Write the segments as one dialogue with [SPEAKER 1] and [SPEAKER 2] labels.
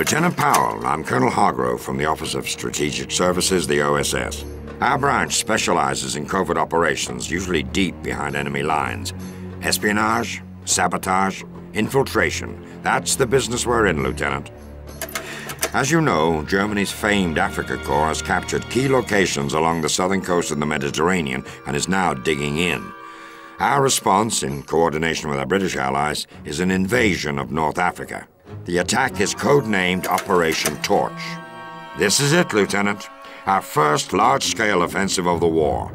[SPEAKER 1] Lieutenant Powell, I'm Colonel Hargrove from the Office of Strategic Services, the OSS. Our branch specializes in covert operations, usually deep behind enemy lines. Espionage, sabotage, infiltration. That's the business we're in, Lieutenant. As you know, Germany's famed Afrika Korps has captured key locations along the southern coast of the Mediterranean and is now digging in. Our response, in coordination with our British allies, is an invasion of North Africa. The attack is codenamed Operation Torch. This is it, Lieutenant. Our first large-scale offensive of the war.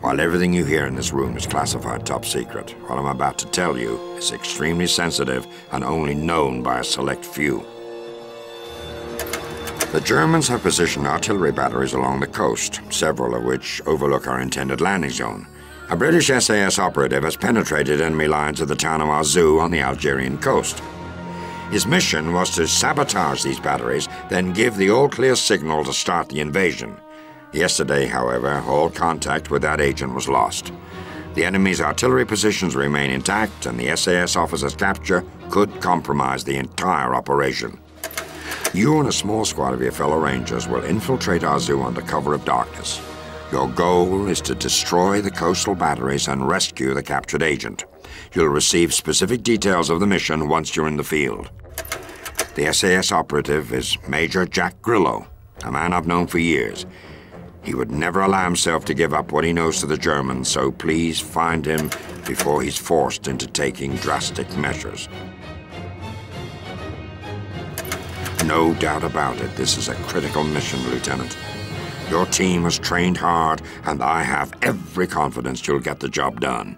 [SPEAKER 1] While everything you hear in this room is classified top secret, what I'm about to tell you is extremely sensitive and only known by a select few. The Germans have positioned artillery batteries along the coast, several of which overlook our intended landing zone. A British SAS operative has penetrated enemy lines at the town of Arzew on the Algerian coast. His mission was to sabotage these batteries, then give the all-clear signal to start the invasion. Yesterday, however, all contact with that agent was lost. The enemy's artillery positions remain intact, and the SAS officer's capture could compromise the entire operation. You and a small squad of your fellow Rangers will infiltrate Arzew under cover of darkness. Your goal is to destroy the coastal batteries and rescue the captured agent. You'll receive specific details of the mission once you're in the field. The SAS operative is Major Jack Grillo, a man I've known for years. He would never allow himself to give up what he knows to the Germans, so please find him before he's forced into taking drastic measures. No doubt about it, this is a critical mission, Lieutenant. Your team has trained hard, and I have every confidence you'll get the job done.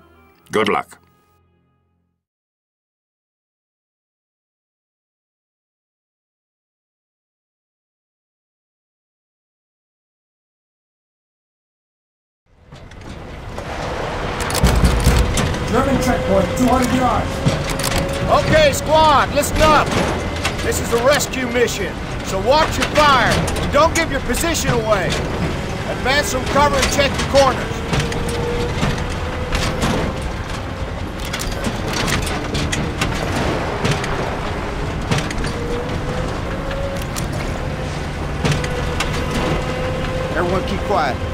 [SPEAKER 1] Good luck.
[SPEAKER 2] 200 yards.
[SPEAKER 3] Okay, squad, listen up. This is a rescue mission, so watch your fire and don't give your position away. Advance from cover and check the corners. Everyone keep quiet.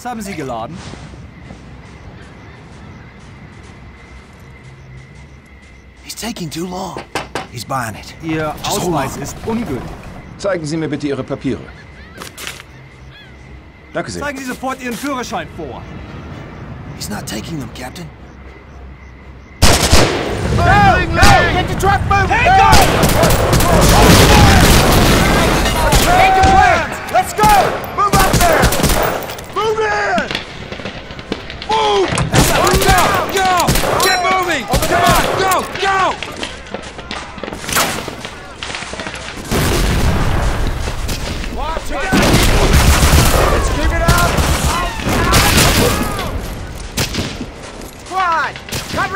[SPEAKER 2] Was haben Sie geladen?
[SPEAKER 3] He's taking too long. He's buying it.
[SPEAKER 2] Ihr Ausweis ist ungültig.
[SPEAKER 4] Zeigen Sie mir bitte Ihre Papiere. Danke sehr.
[SPEAKER 2] Zeigen Sie sofort Ihren Führerschein vor.
[SPEAKER 3] He's not taking them, Captain. No! No! Get the truck moving! Take off! Take the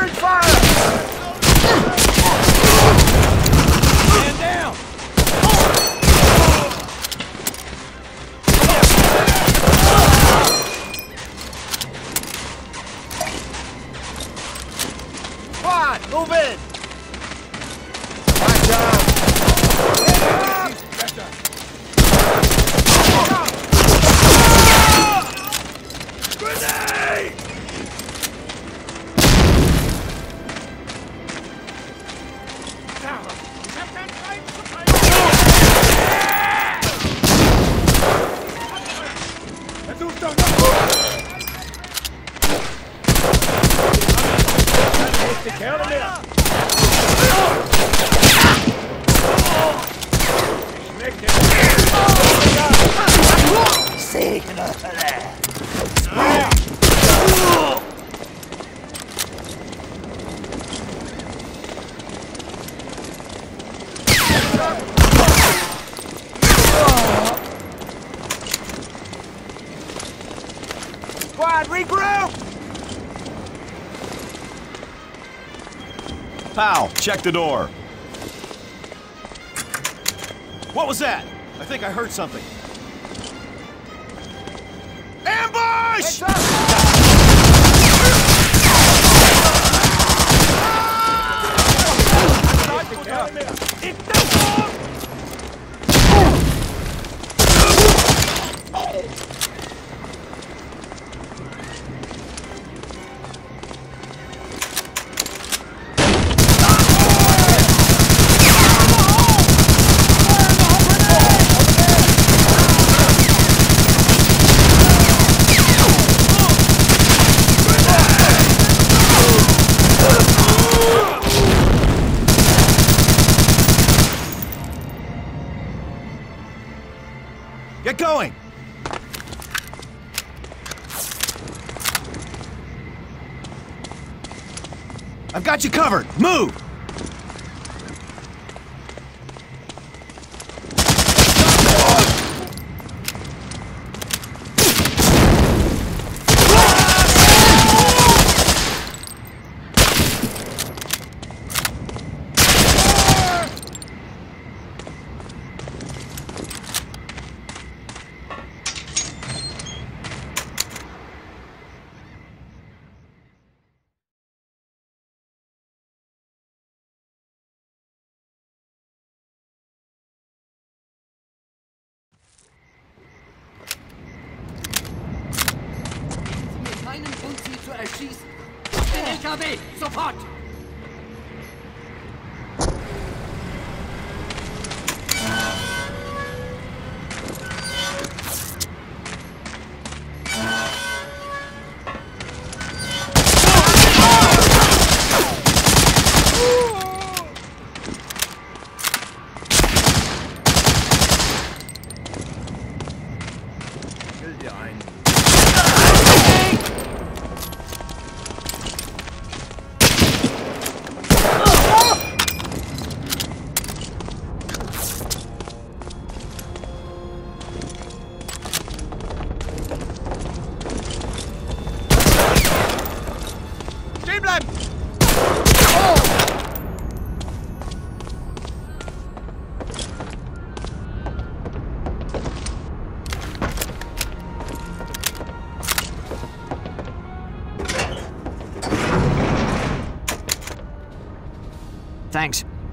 [SPEAKER 3] Covering fire! Man down! Squad, move in! Right down! Grenade!
[SPEAKER 5] Pal, Check the door. What was that? I think I heard something.
[SPEAKER 6] Ambush!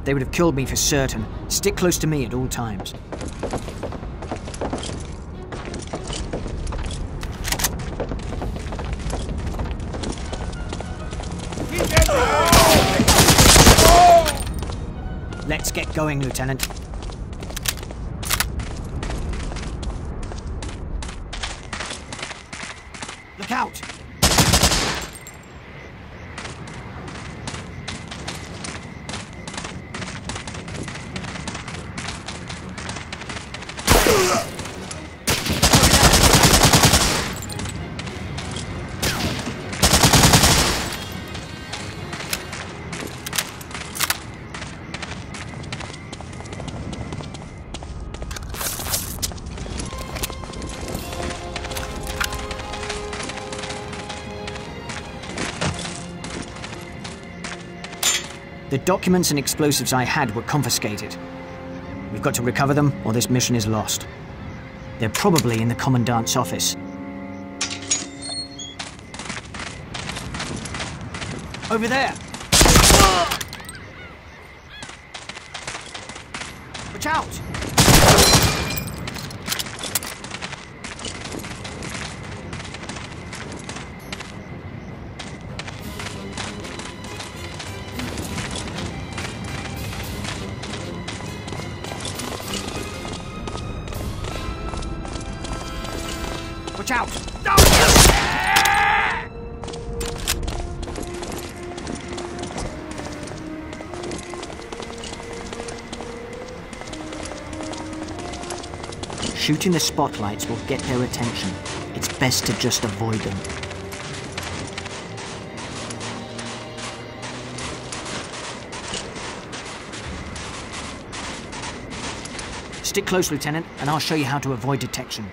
[SPEAKER 6] They would have killed me for certain. Stick close to me at all times. Let's get going, Lieutenant. Look out! Documents and explosives I had were confiscated. We've got to recover them, or this mission is lost. They're probably in the Commandant's office. Over there! Watch out! Out! Shooting the spotlights will get their attention. It's best to just avoid them. Stick close, Lieutenant, and I'll show you how to avoid detection.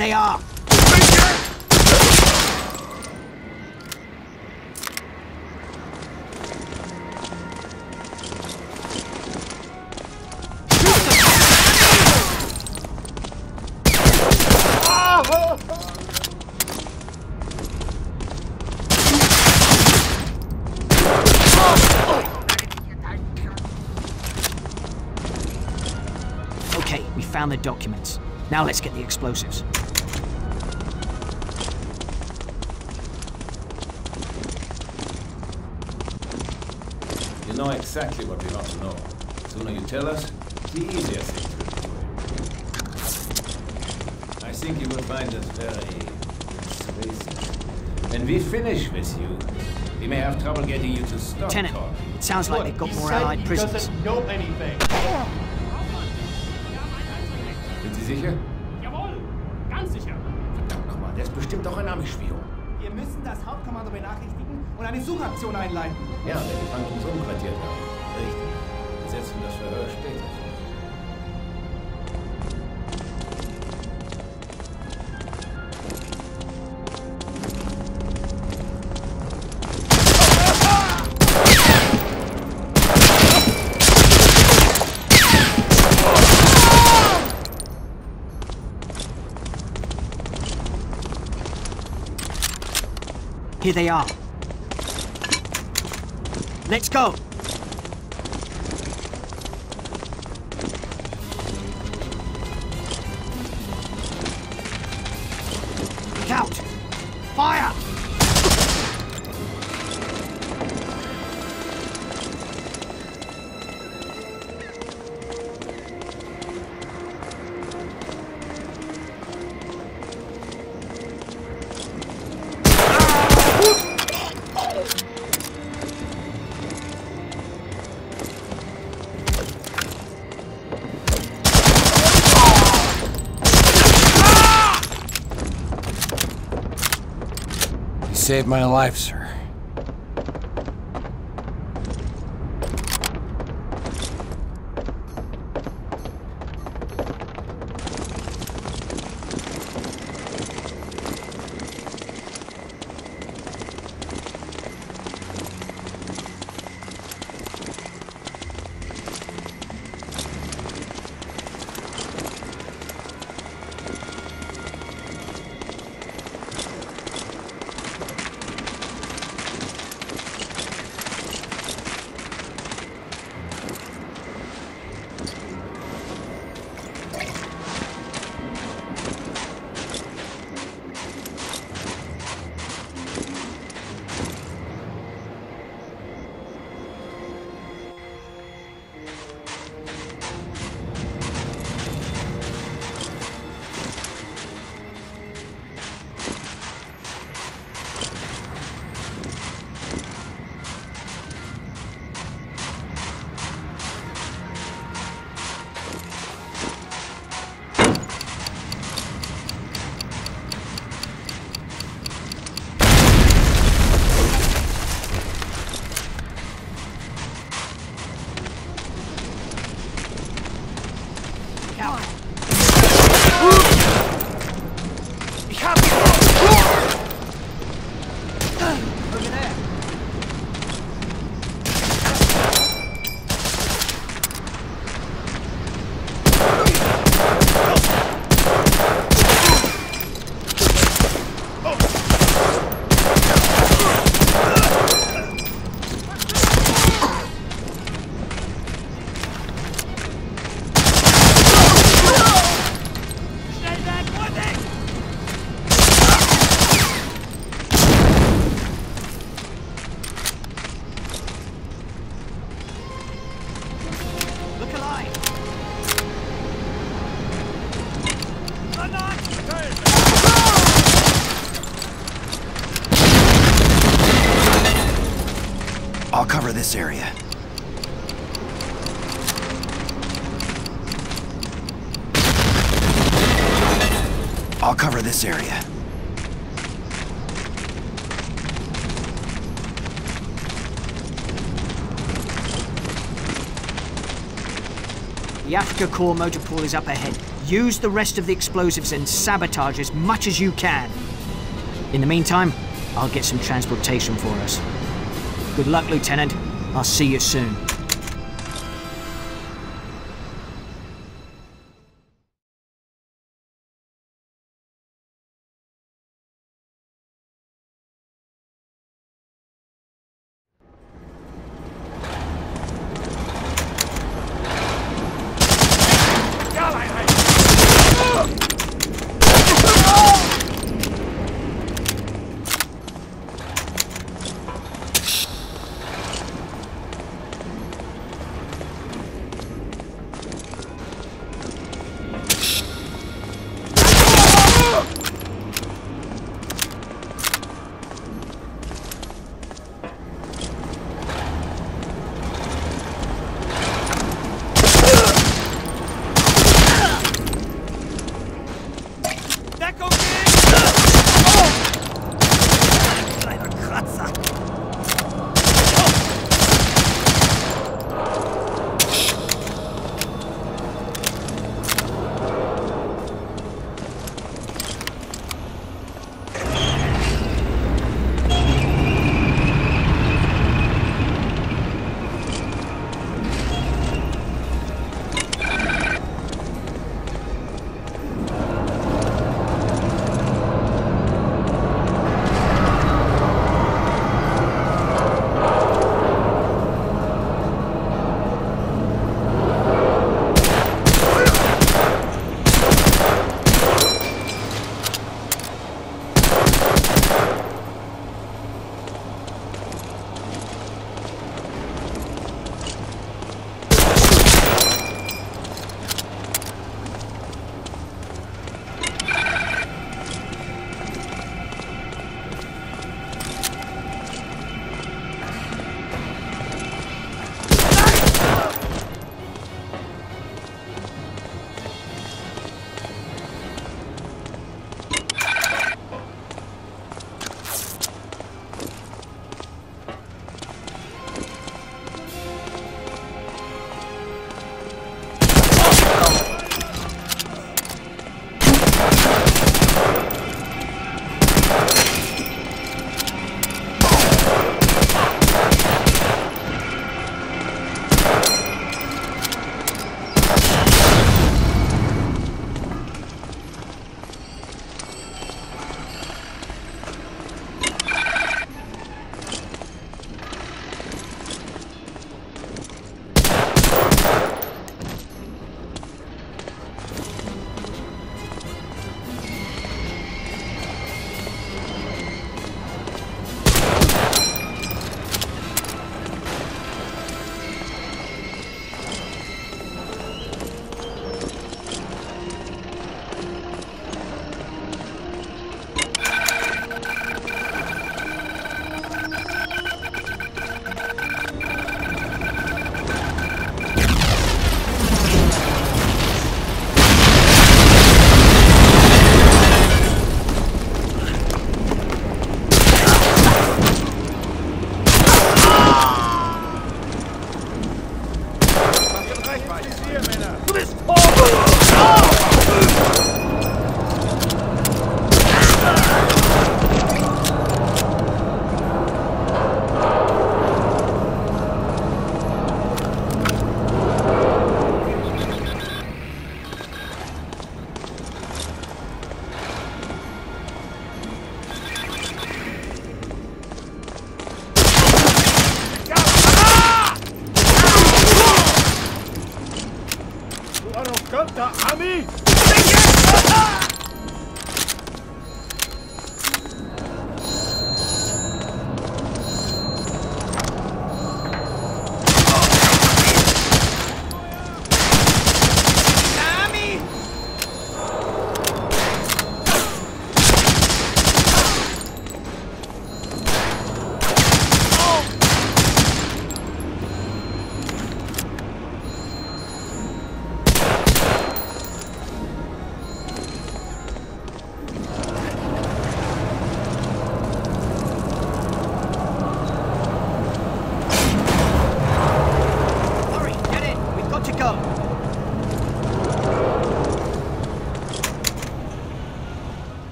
[SPEAKER 6] They are! Okay, we found the documents. Now let's get the explosives.
[SPEAKER 7] Exactly what we want to know. The sooner you tell us, the easier things will be for you. I think you will find us very persuasive. When we finish with you, we may have trouble getting you to stop
[SPEAKER 6] Lieutenant,
[SPEAKER 7] talking.
[SPEAKER 6] it sounds like they've got more allied prisoners.
[SPEAKER 2] know anything.
[SPEAKER 7] Sind Sie sicher?
[SPEAKER 5] Jawohl, ganz sicher.
[SPEAKER 7] Verdammt nochmal, der ist bestimmt auch ein Ami-Spion.
[SPEAKER 2] Wir müssen das Hauptkommando benachrichtigen und eine Suchaktion einleiten.
[SPEAKER 7] Ja, der die Phantoms umquartiert hat. Richtig. Wir setzen das Verhör später fort.
[SPEAKER 6] Here they are. Let's go!
[SPEAKER 3] Saved my life, sir. Cover this area. I'll cover this area.
[SPEAKER 6] The Afrika Korps motor pool is up ahead. Use the rest of the explosives and sabotage as much as you can. In the meantime, I'll get some transportation for us. Good luck, Lieutenant. I'll see you soon.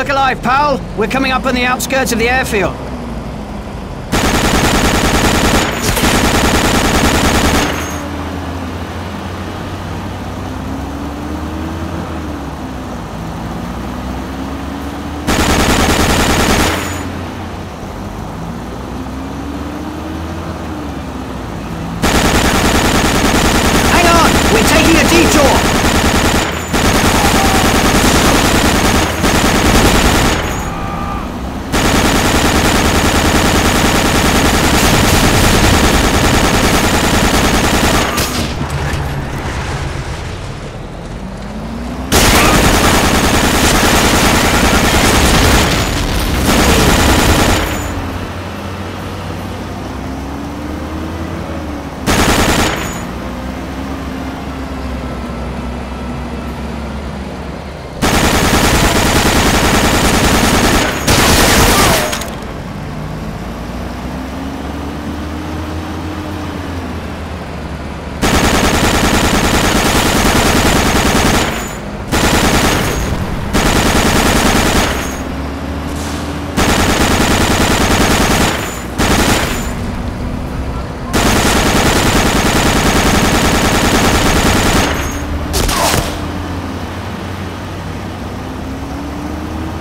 [SPEAKER 6] Look alive, pal. We're coming up on the outskirts of the airfield. Hang on! We're taking a detour!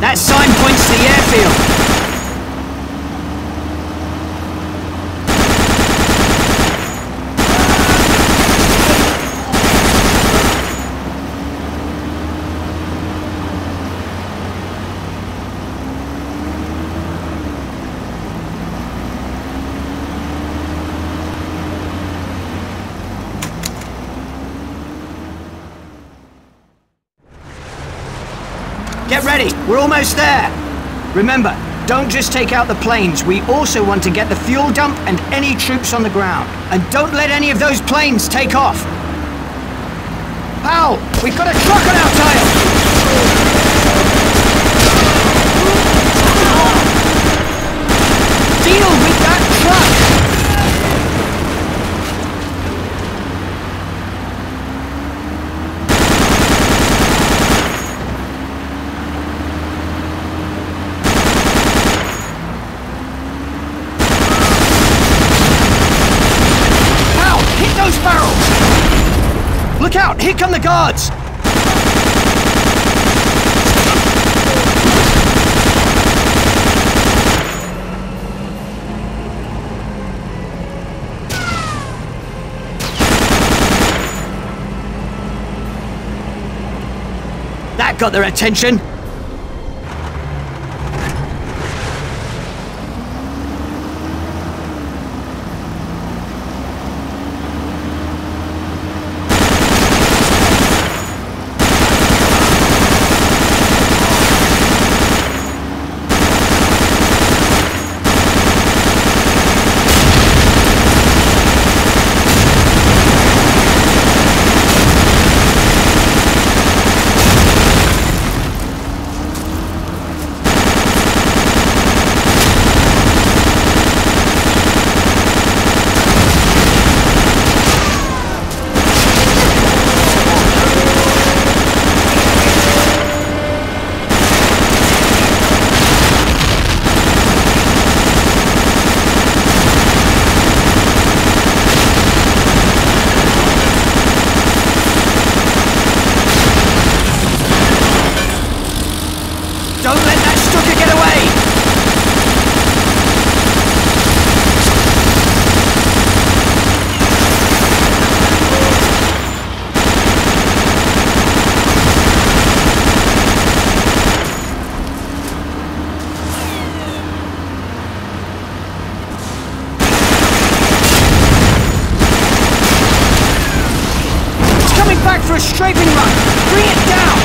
[SPEAKER 6] That sign points to the airfield. Get ready, we're almost there. Remember, don't just take out the planes, we also want to get the fuel dump and any troops on the ground. And don't let any of those planes take off. Pal, we've got a truck on our tail! Deal with that truck! Pal, hit those barrels! Look out, here come the guards! That got their attention. Don't let that Stuka get away! It's coming back for a strafing run! Bring it down!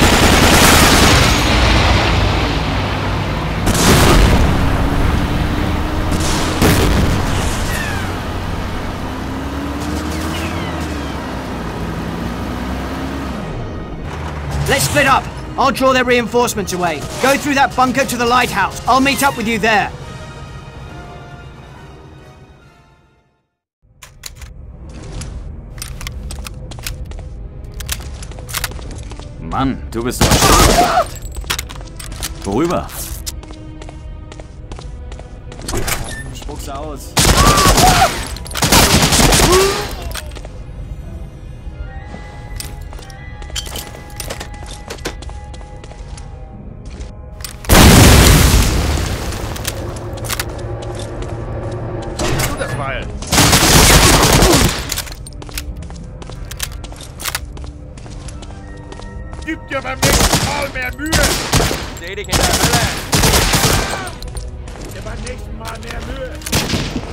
[SPEAKER 6] Let's split up. I'll draw their reinforcements away. Go through that bunker to the lighthouse. I'll meet up with you there.
[SPEAKER 3] Mann, du bist...
[SPEAKER 8] Worüber?
[SPEAKER 2] Spuck's aus.
[SPEAKER 3] Gib dir beim nächsten Mal mehr Mühe!
[SPEAKER 2] Steh dich in der Hölle!
[SPEAKER 3] Gib dir beim nächsten Mal mehr Mühe!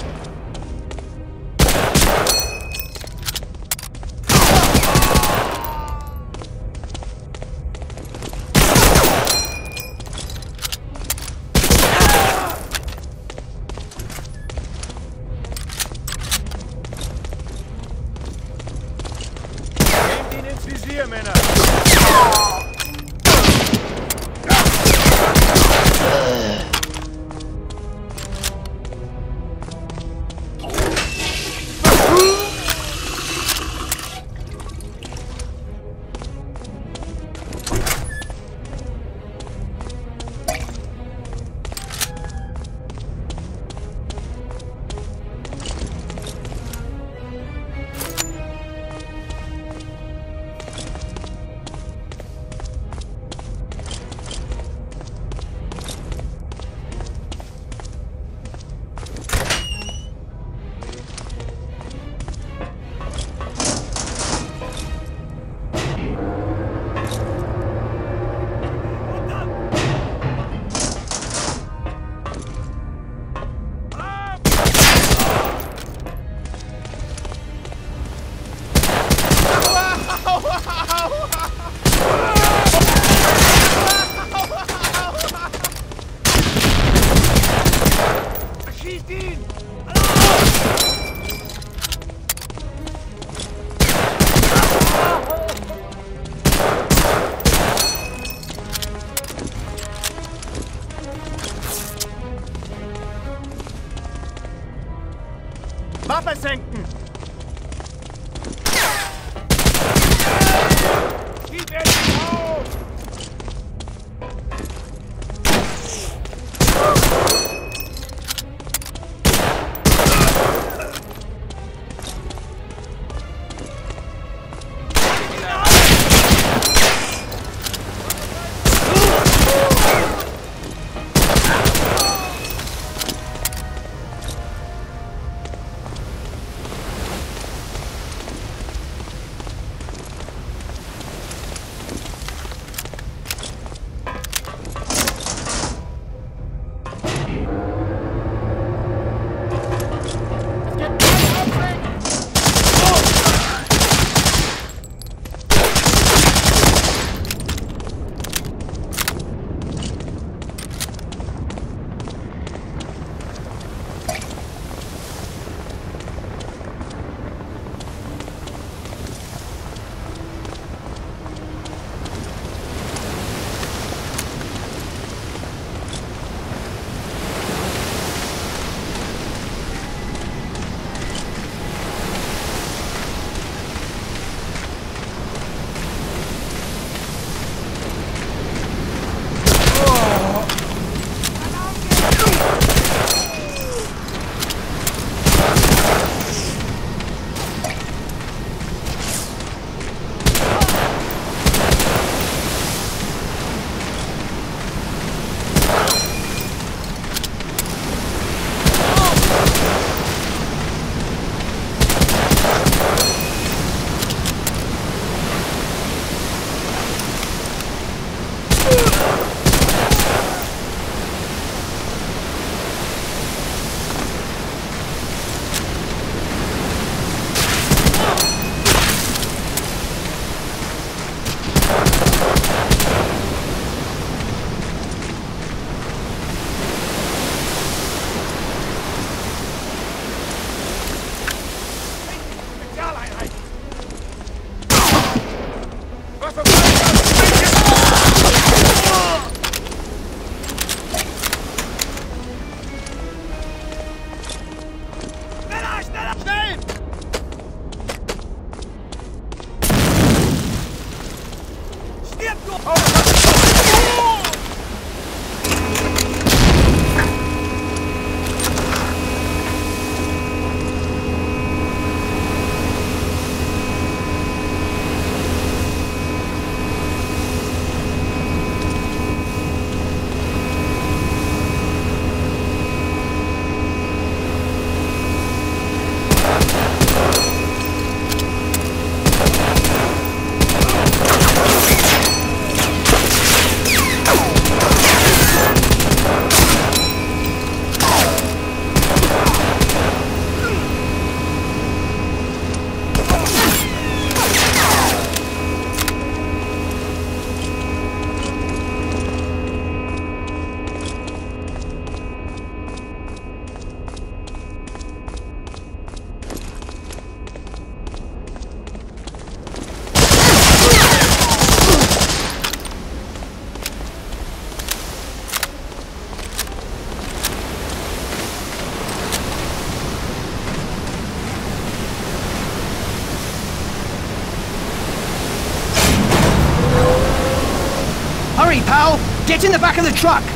[SPEAKER 6] Truck!